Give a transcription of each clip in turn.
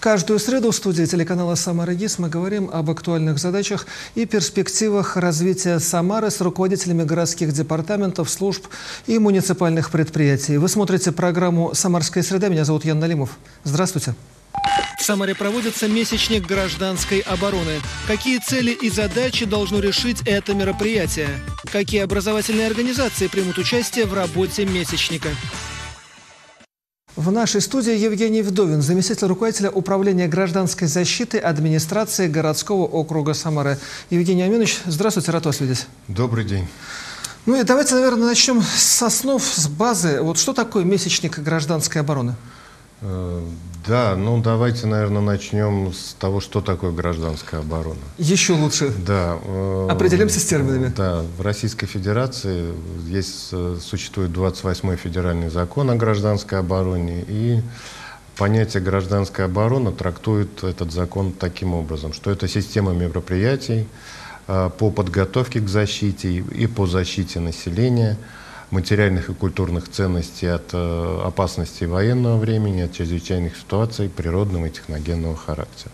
Каждую среду в студии телеканала «Самара ГИС» мы говорим об актуальных задачах и перспективах развития Самары с руководителями городских департаментов, служб и муниципальных предприятий. Вы смотрите программу «Самарская среда». Меня зовут Ян Налимов. Здравствуйте. В Самаре проводится месячник гражданской обороны. Какие цели и задачи должно решить это мероприятие? Какие образовательные организации примут участие в работе месячника? В нашей студии Евгений Вдовин, заместитель руководителя управления гражданской защиты администрации городского округа Самары. Евгений Аминович, здравствуйте, рад вас видеть. Добрый день. Ну и давайте, наверное, начнем с основ, с базы. Вот что такое месячник гражданской обороны? Э, да, ну давайте, наверное, начнем с того, что такое гражданская оборона. Еще лучше. Да. Э, Определимся с терминами. Да, в Российской Федерации есть, э, существует 28-й федеральный закон о гражданской обороне, и понятие гражданская оборона трактует этот закон таким образом, что это система мероприятий по подготовке к защите и по защите населения – материальных и культурных ценностей от э, опасностей военного времени, от чрезвычайных ситуаций природного и техногенного характера.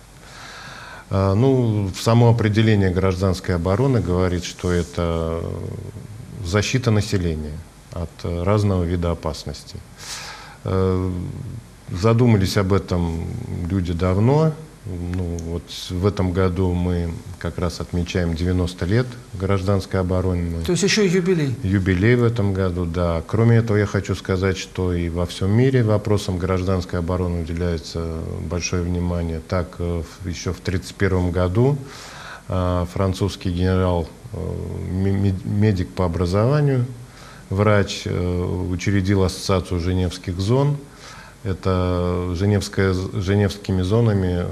Э, ну, само определение гражданской обороны говорит, что это защита населения от разного вида опасностей. Э, задумались об этом люди давно, ну, вот в этом году мы как раз отмечаем 90 лет гражданской обороны. То есть еще юбилей? Юбилей в этом году, да. Кроме этого, я хочу сказать, что и во всем мире вопросам гражданской обороны уделяется большое внимание. Так, э, еще в 1931 году э, французский генерал, э, медик по образованию, врач, учредил ассоциацию Женевских зон – это Женевская, Женевскими зонами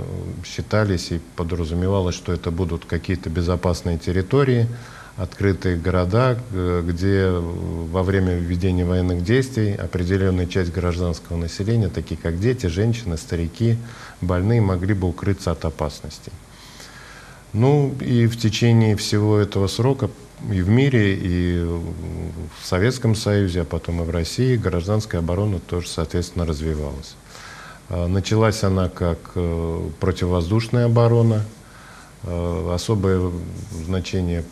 считались и подразумевалось, что это будут какие-то безопасные территории, открытые города, где во время введения военных действий определенная часть гражданского населения, такие как дети, женщины, старики, больные, могли бы укрыться от опасностей. Ну и в течение всего этого срока и в мире, и в Советском Союзе, а потом и в России гражданская оборона тоже, соответственно, развивалась. А, началась она как э, противовоздушная оборона. А, особое значение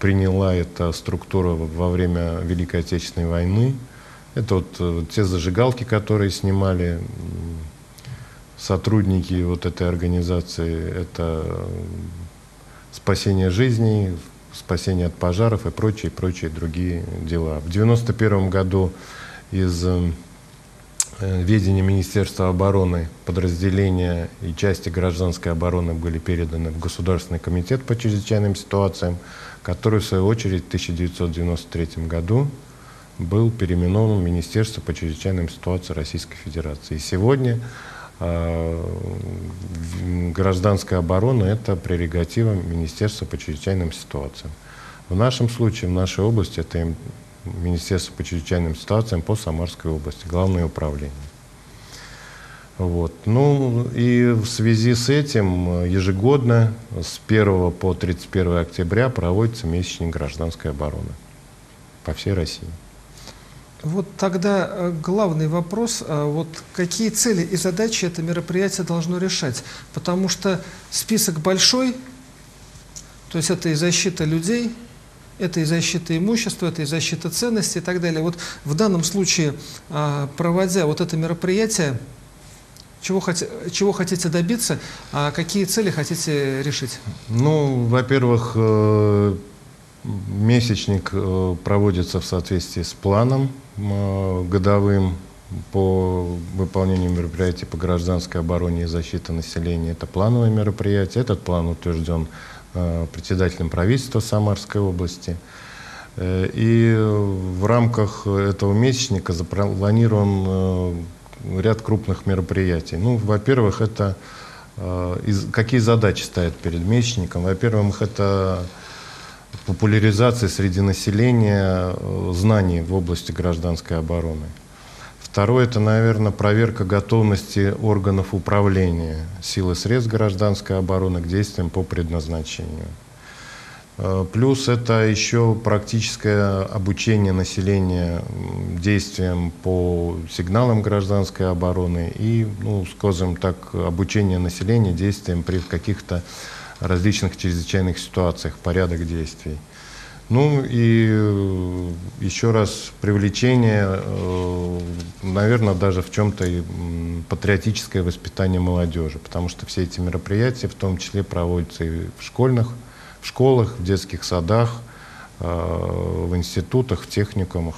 приняла эта структура во время Великой Отечественной войны. Это вот э, те зажигалки, которые снимали сотрудники вот этой организации. Это спасение жизней, спасение от пожаров и прочие, прочие другие дела. В 1991 году из э, ведения Министерства обороны подразделения и части гражданской обороны были переданы в Государственный комитет по чрезвычайным ситуациям, который, в свою очередь, в 1993 году был переименован в Министерство по чрезвычайным ситуациям Российской Федерации. И сегодня гражданская оборона – это прерогатива Министерства по чрезвычайным ситуациям. В нашем случае, в нашей области, это Министерство по чрезвычайным ситуациям по Самарской области, Главное управление. Вот. Ну и в связи с этим ежегодно с 1 по 31 октября проводится месячник гражданской обороны по всей России. Вот тогда э, главный вопрос, э, вот какие цели и задачи это мероприятие должно решать? Потому что список большой, то есть это и защита людей, это и защита имущества, это и защита ценностей и так далее. Вот в данном случае, э, проводя вот это мероприятие, чего, хот, чего хотите добиться, а какие цели хотите решить? Ну, во-первых, месячник проводится в соответствии с планом годовым по выполнению мероприятий по гражданской обороне и защите населения. Это плановое мероприятие. Этот план утвержден э, председателем правительства Самарской области. Э, и в рамках этого месячника запланирован ряд крупных мероприятий. Ну, во-первых, это какие задачи стоят перед месячником? Во-первых, это популяризации среди населения э, знаний в области гражданской обороны. Второе – это, наверное, проверка готовности органов управления силы средств гражданской обороны к действиям по предназначению. Э, плюс это еще практическое обучение населения действиям по сигналам гражданской обороны и, ну, скажем так, обучение населения действиям при каких-то различных чрезвычайных ситуациях, порядок действий. Ну и э, еще раз привлечение, э, наверное, даже в чем-то патриотическое воспитание молодежи, потому что все эти мероприятия в том числе проводятся и в школьных в школах, в детских садах, э, в институтах, в техникумах.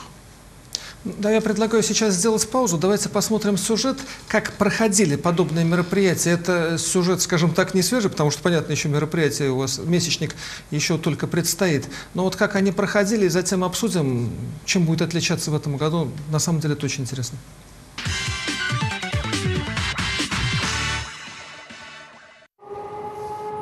Да, я предлагаю сейчас сделать паузу. Давайте посмотрим сюжет, как проходили подобные мероприятия. Это сюжет, скажем так, не свежий, потому что, понятно, еще мероприятие у вас, месячник еще только предстоит. Но вот как они проходили, и затем обсудим, чем будет отличаться в этом году. На самом деле это очень интересно.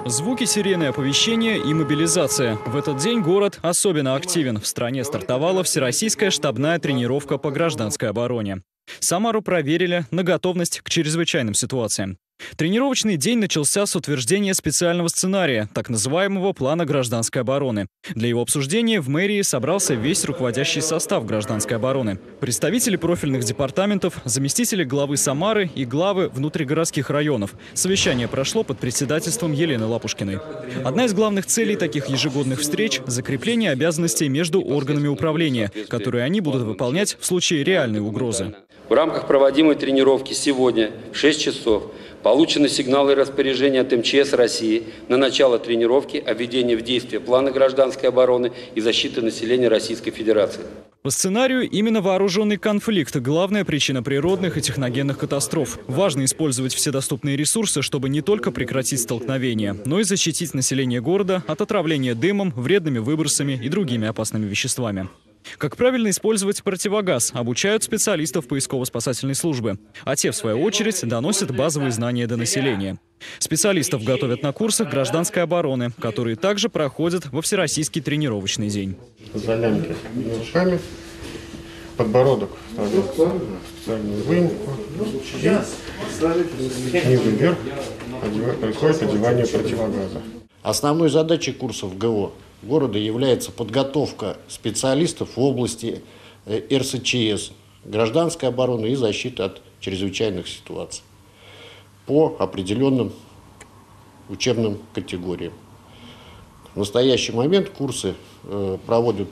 Звуки сирены оповещения и мобилизация. В этот день город особенно активен. В стране стартовала всероссийская штабная тренировка по гражданской обороне. Самару проверили на готовность к чрезвычайным ситуациям. Тренировочный день начался с утверждения специального сценария, так называемого плана гражданской обороны. Для его обсуждения в мэрии собрался весь руководящий состав гражданской обороны. Представители профильных департаментов, заместители главы Самары и главы внутригородских районов. Совещание прошло под председательством Елены Лапушкиной. Одна из главных целей таких ежегодных встреч – закрепление обязанностей между органами управления, которые они будут выполнять в случае реальной угрозы. В рамках проводимой тренировки сегодня в 6 часов получены сигналы и распоряжения от МЧС России на начало тренировки о введении в действие плана гражданской обороны и защиты населения Российской Федерации. По сценарию именно вооруженный конфликт – главная причина природных и техногенных катастроф. Важно использовать все доступные ресурсы, чтобы не только прекратить столкновения, но и защитить население города от отравления дымом, вредными выбросами и другими опасными веществами. Как правильно использовать противогаз, обучают специалистов поисково-спасательной службы. А те, в свою очередь, доносят базовые знания до населения. Специалистов готовят на курсах гражданской обороны, которые также проходят во Всероссийский тренировочный день. Залямки руками, подбородок специальную выемку, снизу вверх происходит одевание противогаза. Основной задачей курсов ГО города является подготовка специалистов в области э, РСЧС, гражданской обороны и защиты от чрезвычайных ситуаций по определенным учебным категориям. В настоящий момент курсы э, проводят,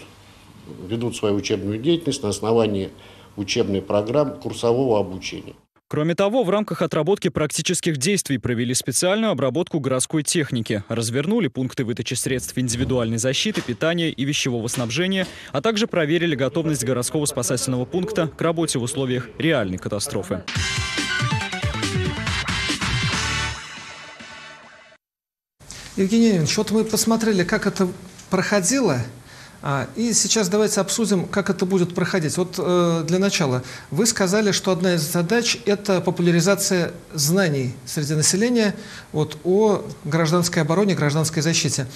ведут свою учебную деятельность на основании учебной программы курсового обучения. Кроме того, в рамках отработки практических действий провели специальную обработку городской техники, развернули пункты выдачи средств индивидуальной защиты, питания и вещевого снабжения, а также проверили готовность городского спасательного пункта к работе в условиях реальной катастрофы. Евгений Ильич, вот мы посмотрели, как это проходило – а, и сейчас давайте обсудим, как это будет проходить. Вот э, для начала, вы сказали, что одна из задач – это популяризация знаний среди населения вот, о гражданской обороне, гражданской защите.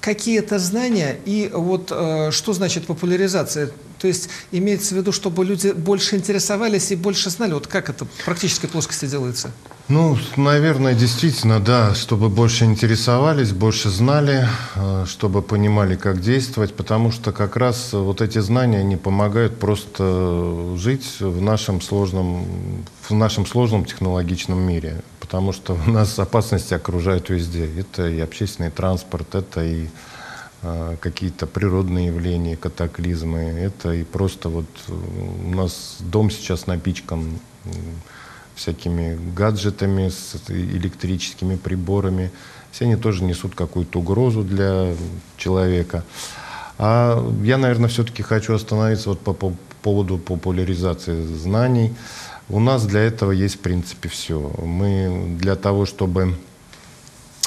Какие это знания и вот э, что значит популяризация? То есть имеется в виду, чтобы люди больше интересовались и больше знали, вот как это в практической плоскости делается? Ну, наверное, действительно, да, чтобы больше интересовались, больше знали, э, чтобы понимали, как действовать, потому что как раз вот эти знания, они помогают просто жить в нашем сложном, в нашем сложном технологичном мире, потому что у нас опасности окружают везде. Это и общественный транспорт, это и э, какие-то природные явления, катаклизмы, это и просто вот э, у нас дом сейчас напичкан всякими гаджетами, с электрическими приборами. Все они тоже несут какую-то угрозу для человека. А я, наверное, все-таки хочу остановиться вот по, по поводу популяризации знаний. У нас для этого есть, в принципе, все. Мы для того, чтобы...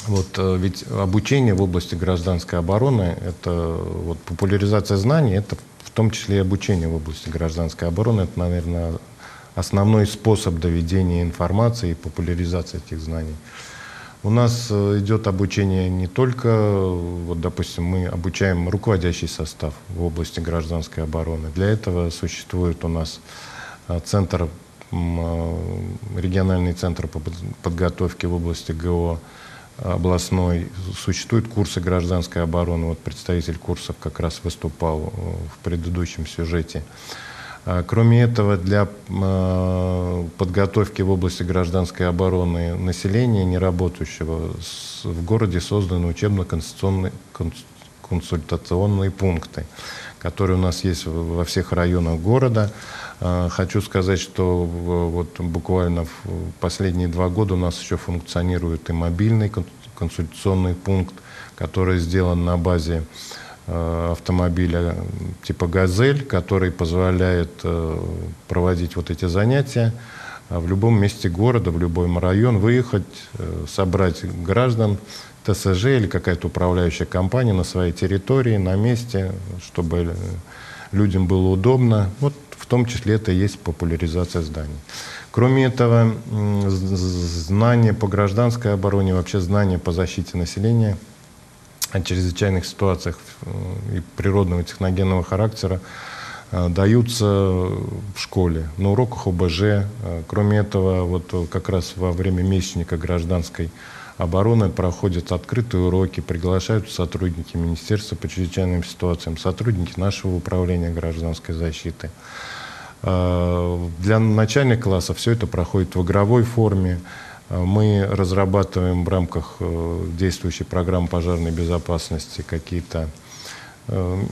Вот э, ведь обучение в области гражданской обороны, это вот популяризация знаний, это в том числе и обучение в области гражданской обороны, это, наверное, основной способ доведения информации и популяризации этих знаний. У нас э, идет обучение не только, вот, допустим, мы обучаем руководящий состав в области гражданской обороны. Для этого существует у нас э, центр, э, региональный центр по подготовке в области ГО. областной. Существуют курсы гражданской обороны. Вот представитель курсов как раз выступал в предыдущем сюжете. А, кроме этого, для а, подготовки в области гражданской обороны населения, не работающего, в городе созданы учебно-консультационные пункты, которые у нас есть во всех районах города. А, хочу сказать, что вот буквально в последние два года у нас еще функционирует и мобильный консультационный пункт, который сделан на базе автомобиля типа «Газель», который позволяет э, проводить вот эти занятия а в любом месте города, в любой район, выехать, э, собрать граждан, ТСЖ или какая-то управляющая компания на своей территории, на месте, чтобы людям было удобно. Вот в том числе это и есть популяризация зданий. Кроме этого, знания по гражданской обороне, вообще знания по защите населения – о чрезвычайных ситуациях э, и природного и техногенного характера э, даются в школе, на уроках ОБЖ. Э, кроме этого, вот как раз во время месячника гражданской обороны проходят открытые уроки, приглашаются сотрудники Министерства по чрезвычайным ситуациям, сотрудники нашего управления гражданской защиты. Для начальных классов все это проходит в игровой форме. Э, мы разрабатываем в рамках э, действующей программы пожарной безопасности какие-то э,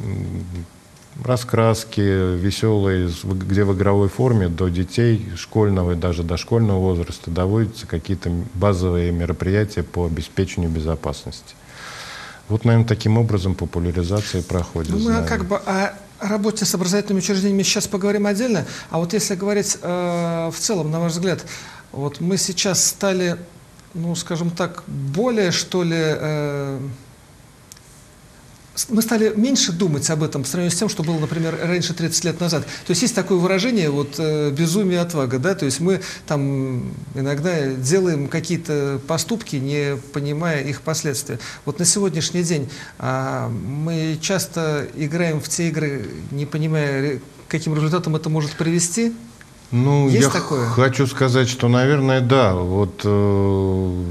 раскраски веселые, где в игровой форме до детей школьного и даже дошкольного возраста доводятся какие-то базовые мероприятия по обеспечению безопасности. Вот, наверное, таким образом популяризация проходит. Ну, мы знаем. как бы о работе с образовательными учреждениями сейчас поговорим отдельно, а вот если говорить э, в целом, на ваш взгляд, вот мы сейчас стали, ну, скажем так, более, что ли, э, мы стали меньше думать об этом по сравнению с тем, что было, например, раньше 30 лет назад. То есть есть такое выражение вот э, безумие отвага, да, то есть мы там иногда делаем какие-то поступки, не понимая их последствия. Вот на сегодняшний день э, мы часто играем в те игры, не понимая, каким результатом это может привести. Ну, Есть я такое? хочу сказать, что, наверное, да. Вот э,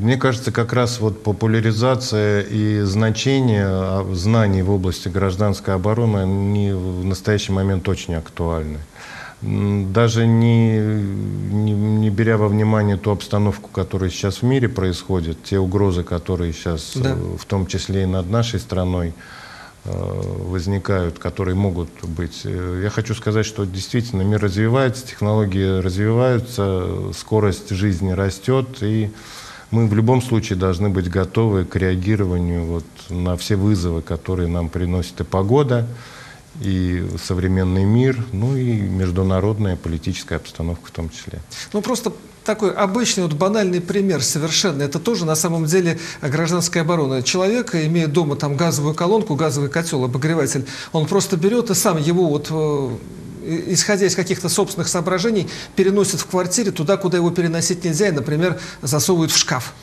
мне кажется, как раз вот популяризация и значение а, знаний в области гражданской обороны они в настоящий момент очень актуальны. Даже не, не, не беря во внимание ту обстановку, которая сейчас в мире происходит, те угрозы, которые сейчас, да. в том числе и над нашей страной, Э, возникают, которые могут быть. Э, я хочу сказать, что действительно мир развивается, технологии развиваются, скорость жизни растет, и мы в любом случае должны быть готовы к реагированию вот на все вызовы, которые нам приносит и погода, и современный мир, ну и международная политическая обстановка в том числе. Ну просто такой обычный, вот банальный пример совершенно. Это тоже на самом деле гражданская оборона. Человек, имея дома там газовую колонку, газовый котел, обогреватель, он просто берет и сам его вот э, исходя из каких-то собственных соображений, переносит в квартире туда, куда его переносить нельзя, и, например, засовывает в шкаф.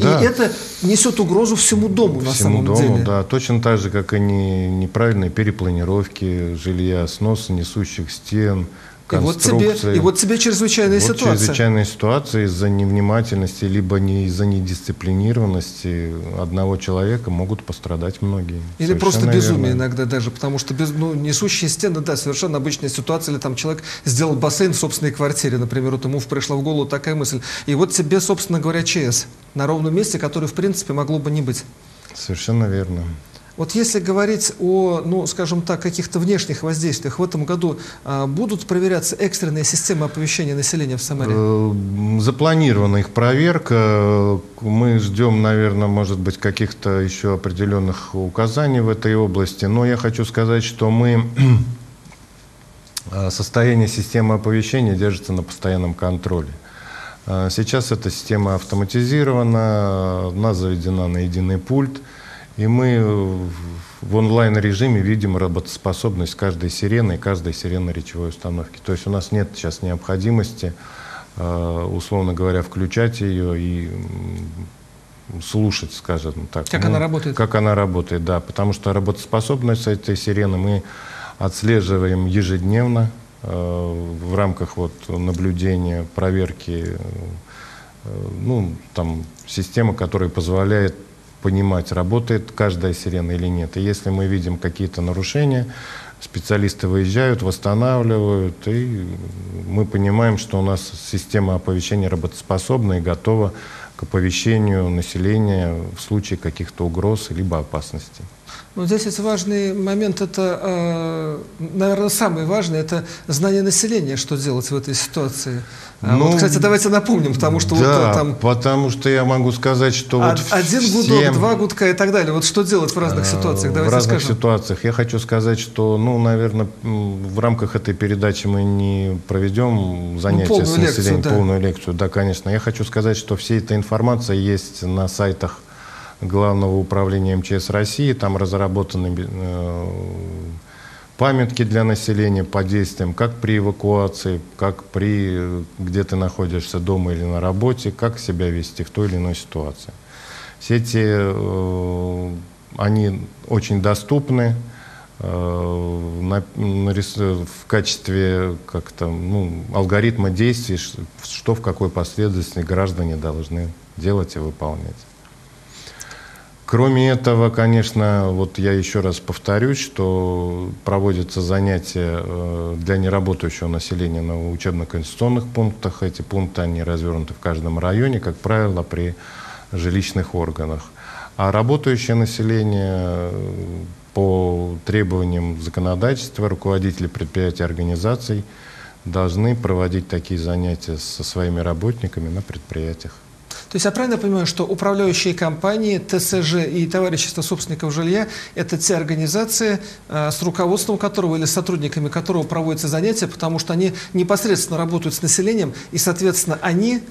Да. И это несет угрозу всему дому, всему на самом дому, деле. Да, точно так же, как и не, неправильные перепланировки жилья, снос несущих стен, и вот тебе, и вот тебе чрезвычайная вот ситуация. Чрезвычайная ситуация из-за невнимательности, либо не из-за недисциплинированности одного человека могут пострадать многие. Или совершенно просто безумие верно. иногда даже, потому что без, ну, несущие стены, да, совершенно обычная ситуация, или там человек сделал бассейн в собственной квартире, например, вот ему пришла в голову такая мысль. И вот тебе, собственно говоря, ЧС на ровном месте, который, в принципе, могло бы не быть. Совершенно верно. Вот если говорить о, ну, скажем так, каких-то внешних воздействиях, в этом году а, будут проверяться экстренные системы оповещения населения в Самаре? Э, запланирована их проверка. Мы ждем, наверное, может быть, каких-то еще определенных указаний в этой области. Но я хочу сказать, что мы э, состояние системы оповещения держится на постоянном контроле. Э, сейчас эта система автоматизирована, она заведена на единый пульт – и мы в онлайн-режиме видим работоспособность каждой сирены и каждой сирены речевой установки. То есть у нас нет сейчас необходимости, э, условно говоря, включать ее и слушать, скажем так. Как ну, она работает? Как она работает, да. Потому что работоспособность этой сирены мы отслеживаем ежедневно э, в рамках вот наблюдения, проверки ну, там, система, которая позволяет понимать, работает каждая сирена или нет. И если мы видим какие-то нарушения, специалисты выезжают, восстанавливают, и мы понимаем, что у нас система оповещения работоспособна и готова к оповещению населения в случае каких-то угроз либо опасностей. Ну, здесь есть важный момент, это, э, наверное, самый важный, это знание населения, что делать в этой ситуации. А ну, вот, кстати, давайте напомним, потому что да, вот там... потому что я могу сказать, что а, вот Один всем... гудок, два гудка и так далее. Вот что делать в разных ситуациях? Давайте в разных скажем. ситуациях. Я хочу сказать, что, ну, наверное, в рамках этой передачи мы не проведем занятия ну, с населением, лекцию, да. полную лекцию. Да, конечно. Я хочу сказать, что вся эта информация есть на сайтах Главного управления МЧС России. Там разработаны э, памятки для населения по действиям, как при эвакуации, как при, где ты находишься дома или на работе, как себя вести в той или иной ситуации. Все эти, э, они очень доступны э, на, на, в качестве как-то, ну, алгоритма действий, что в какой последовательности граждане должны делать и выполнять. Кроме этого, конечно, вот я еще раз повторюсь, что проводятся занятия э, для неработающего населения на учебно-конституционных пунктах. Эти пункты, они развернуты в каждом районе, как правило, при жилищных органах. А работающее население э, по требованиям законодательства, руководители предприятий и организаций должны проводить такие занятия со своими работниками на предприятиях. То есть я правильно понимаю, что управляющие компании, ТСЖ и товарищество собственников жилья – это те организации, э, с руководством которого или сотрудниками которого проводятся занятия, потому что они непосредственно работают с населением, и, соответственно, они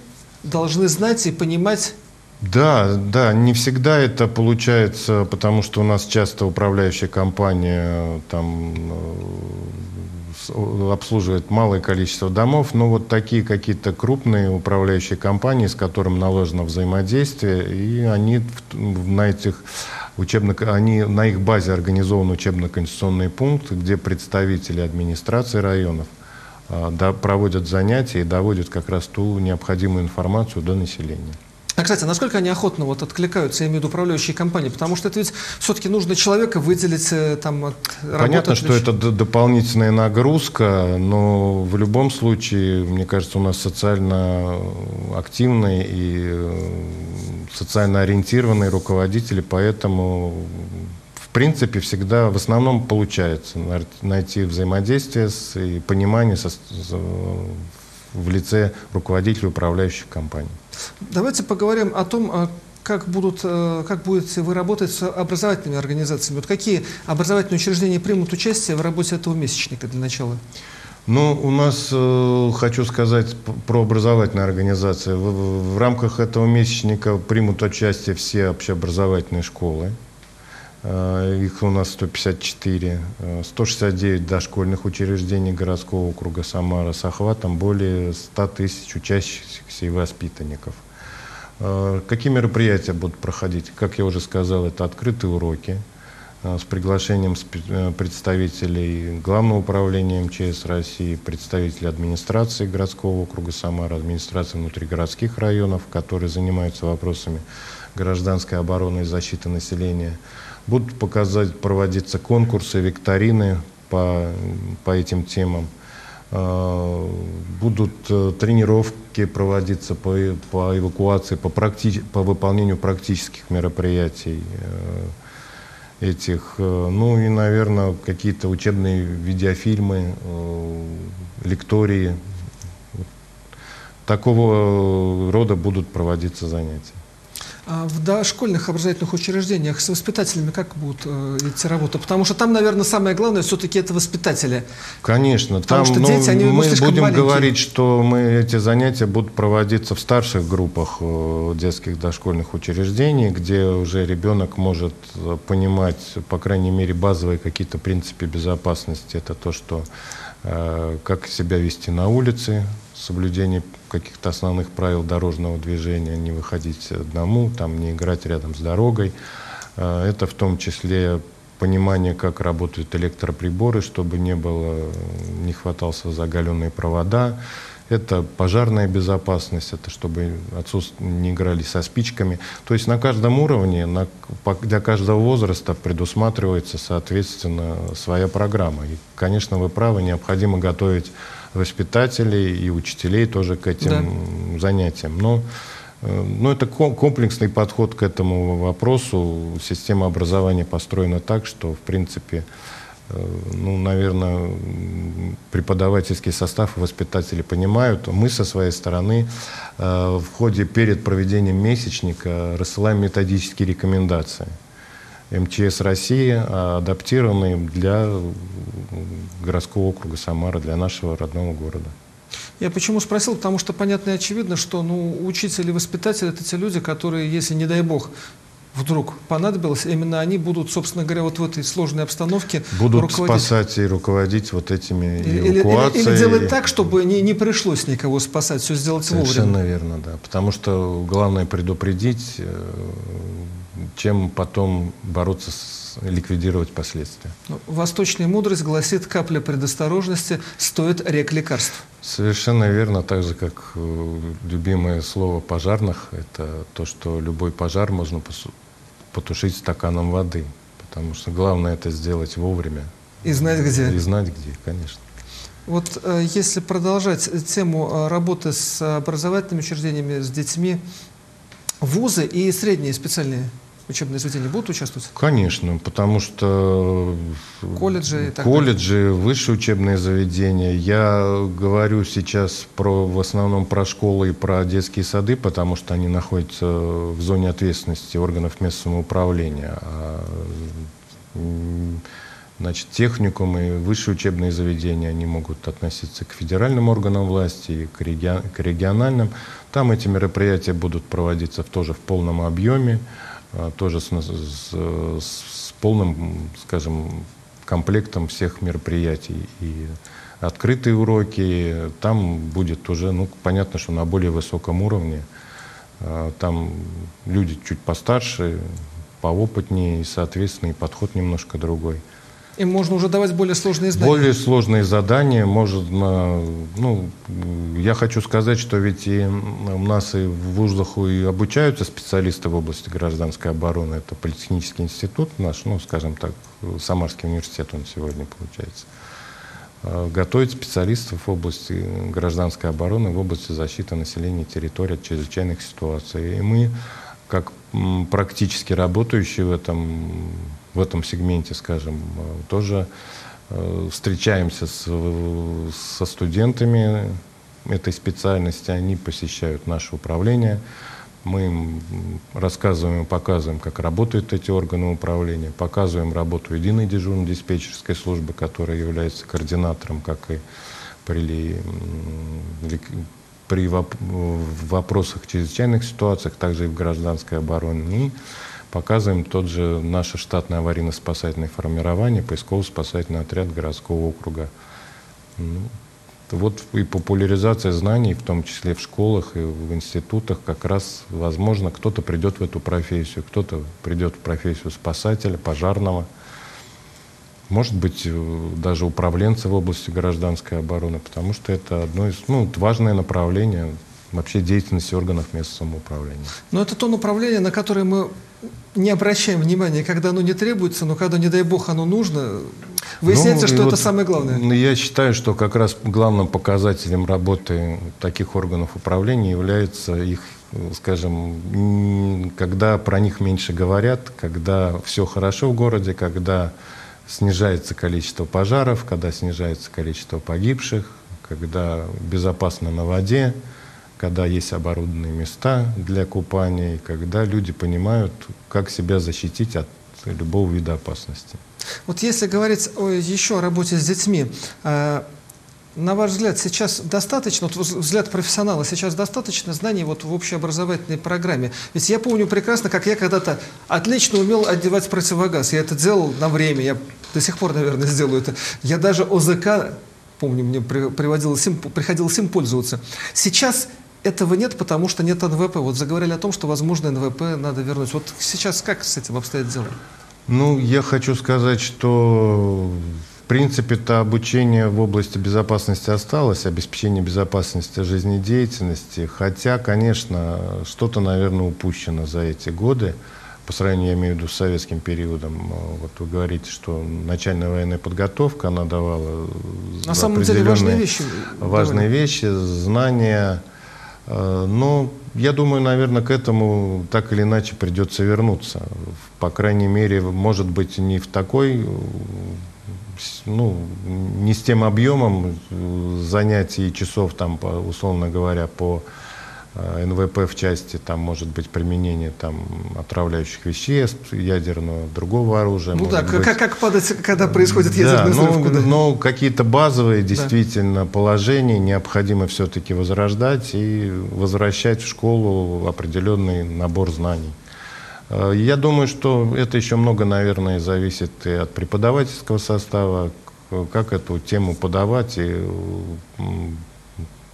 должны знать и понимать да, да, не всегда это получается, потому что у нас часто управляющая компания там э, обслуживает малое количество домов, но вот такие какие-то крупные управляющие компании, с которыми наложено взаимодействие, и они на этих учебно, они, на их базе организован учебно-конституционный пункт, где представители администрации районов да, проводят занятия и доводят как раз ту необходимую информацию до населения. А, кстати, насколько они охотно вот откликаются, я имею в виду управляющие компании? Потому что это ведь все-таки нужно человека выделить э, там от Понятно, что это дополнительная нагрузка, но в любом случае, мне кажется, у нас социально активные и э, социально ориентированные руководители, поэтому в принципе всегда в основном получается найти взаимодействие с, и понимание со, в лице руководителей управляющих компаний. Давайте поговорим о том, а, как, будут, э, как будете вы работать с образовательными организациями. Вот какие образовательные учреждения примут участие в работе этого месячника для начала? Ну, у нас, э, хочу сказать про образовательные организации. В, в рамках этого месячника примут участие все общеобразовательные школы. Э, их у нас 154, 169 дошкольных учреждений городского округа Самара с охватом более 100 тысяч учащихся и воспитанников. Э, какие мероприятия будут проходить? Как я уже сказал, это открытые уроки э, с приглашением представителей Главного управления МЧС России, представителей администрации городского округа Самара, администрации внутригородских районов, которые занимаются вопросами гражданской обороны и защиты населения – Будут показать, проводиться конкурсы, викторины по, по этим темам. А, будут э, тренировки проводиться по, по эвакуации, по, практи, по выполнению практических мероприятий э, этих. Э, ну и, наверное, какие-то учебные видеофильмы, лектории. Такого рода будут проводиться занятия. А в дошкольных образовательных учреждениях с воспитателями как будут э, идти работа? Потому что там, наверное, самое главное все-таки это воспитатели. Конечно. Потому там, что ну, дети, они мы будем маленькие. говорить, что мы эти занятия будут проводиться в старших группах э, детских дошкольных учреждений, где уже ребенок может э, понимать, по крайней мере, базовые какие-то принципы безопасности. Это то, что э, как себя вести на улице, соблюдение каких-то основных правил дорожного движения, не выходить одному, там, не играть рядом с дорогой. А, это в том числе понимание, как работают электроприборы, чтобы не было, не хватался за оголенные провода. это пожарная безопасность, это чтобы отсутствие не играли со спичками. То есть на каждом уровне, на, для каждого возраста предусматривается, соответственно, своя программа. И, конечно, вы правы, необходимо готовить воспитателей и учителей тоже к этим да. занятиям. Но э, но это комплексный подход к этому вопросу. Система образования построена так, что, в принципе, Э, ну, наверное, преподавательский состав и воспитатели понимают. Мы со своей стороны э, в ходе перед проведением месячника рассылаем методические рекомендации. МЧС России, адаптированные для городского округа Самара, для нашего родного города. Я почему спросил? Потому что понятно и очевидно, что ну, учитель и воспитатель – это те люди, которые, если, не дай бог, вдруг понадобилось, именно они будут, собственно говоря, вот в этой сложной обстановке Будут руководить. спасать и руководить вот этими или, эвакуацией. Или, или делать так, чтобы не, не пришлось никого спасать, все сделать Совершенно вовремя. верно, да. Потому что главное предупредить, э, чем потом бороться с ликвидировать последствия. Ну, восточная мудрость гласит, капля предосторожности стоит рек лекарств. Совершенно верно, так же как э, любимое слово пожарных, это то, что любой пожар можно потушить стаканом воды, потому что главное это сделать вовремя. И знать где. И знать где, конечно. Вот э, если продолжать тему э, работы с образовательными учреждениями, с детьми, вузы и средние специальные учебные заведения будут участвовать? Конечно, потому что колледжи, и так колледжи далее. высшие учебные заведения. Я говорю сейчас про в основном про школы и про детские сады, потому что они находятся в зоне ответственности органов местного самоуправления. А, значит, техникумы, высшие учебные заведения, они могут относиться к федеральным органам власти и к, региональным. Там эти мероприятия будут проводиться тоже в полном объеме. А, тоже с, с, с полным, скажем, комплектом всех мероприятий. И открытые уроки, там будет уже, ну, понятно, что на более высоком уровне. А, там люди чуть постарше, поопытнее, и, соответственно, и подход немножко другой. Им можно уже давать более сложные задания. Более сложные задания можно, ну, я хочу сказать, что ведь и у нас и в вузах и обучаются специалисты в области гражданской обороны. Это политехнический институт наш, ну, скажем так, Самарский университет он сегодня получается. А, готовит специалистов в области гражданской обороны, в области защиты населения территории от чрезвычайных ситуаций. И мы, как практически работающие в этом в этом сегменте, скажем, э, тоже э, встречаемся с, со студентами этой специальности, они посещают наше управление, мы им рассказываем показываем, как работают эти органы управления, показываем работу единой дежурно-диспетчерской службы, которая является координатором, как и при, при вопросах чрезвычайных ситуациях, также и в гражданской обороне. И показываем тот же наше штатное аварийно-спасательное формирование, поисково-спасательный отряд городского округа. Ну, вот и популяризация знаний, в том числе в школах и в институтах, как раз возможно, кто-то придет в эту профессию, кто-то придет в профессию спасателя, пожарного, может быть, э, даже управленца в области гражданской обороны, потому что это одно из, ну, важное направление вообще деятельности органов местного самоуправления. Но это то направление, на которое мы не обращаем внимания, когда оно не требуется, но когда, не дай бог, оно нужно, выясняется, ну, что вот это самое главное. Я считаю, что как раз главным показателем работы таких органов управления является их скажем, когда про них меньше говорят, когда все хорошо в городе, когда снижается количество пожаров, когда снижается количество погибших, когда безопасно на воде, когда есть оборудованные места для купания, когда люди понимают, как себя защитить от любого вида опасности. Вот если говорить о, еще о работе с детьми, э, на ваш взгляд, сейчас достаточно, вот взгляд профессионала, сейчас достаточно знаний вот в общеобразовательной программе? Ведь я помню прекрасно, как я когда-то отлично умел одевать противогаз. Я это делал на время, я до сих пор, наверное, сделаю это. Я даже ОЗК, помню, мне приводилось им, приходилось им пользоваться. Сейчас этого нет, потому что нет НВП. Вот заговорили о том, что, возможно, НВП надо вернуть. Вот сейчас как с этим обстоят дела? Ну, я хочу сказать, что принципе-то обучение в области безопасности осталось, обеспечение безопасности жизнедеятельности, хотя, конечно, что-то, наверное, упущено за эти годы по сравнению, я имею в виду, с советским периодом. Вот вы говорите, что начальная военная подготовка, она давала На самом деле важные вещи. Важные давали. вещи, знания. Э, но я думаю, наверное, к этому так или иначе придется вернуться. По крайней мере, может быть, не в такой ну, не с тем объемом занятий часов, там, условно говоря, по э, НВП в части, там может быть применение там, отравляющих веществ, ядерного, другого оружия. Ну да, быть. как, как падать, когда происходит ядерный да, взрыв? Но, но какие-то базовые действительно да. положения необходимо все-таки возрождать и возвращать в школу определенный набор знаний. Э, я думаю, что это еще много, наверное, зависит и от преподавательского состава, как эту тему подавать и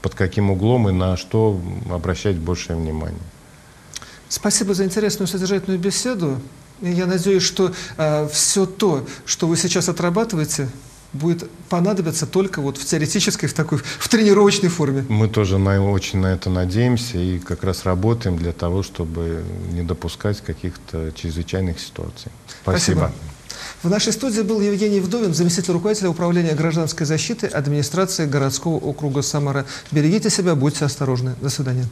под каким углом и на что обращать большее внимание. Спасибо за интересную содержательную беседу. И я надеюсь, что э, все то, что вы сейчас отрабатываете, будет понадобиться только вот в теоретической, в такой, в тренировочной форме. Мы тоже на, очень на это надеемся и как раз работаем для того, чтобы не допускать каких-то чрезвычайных ситуаций. Спасибо. Спасибо. В нашей студии был Евгений Вдовин, заместитель руководителя управления гражданской защиты администрации городского округа Самара. Берегите себя, будьте осторожны. До свидания.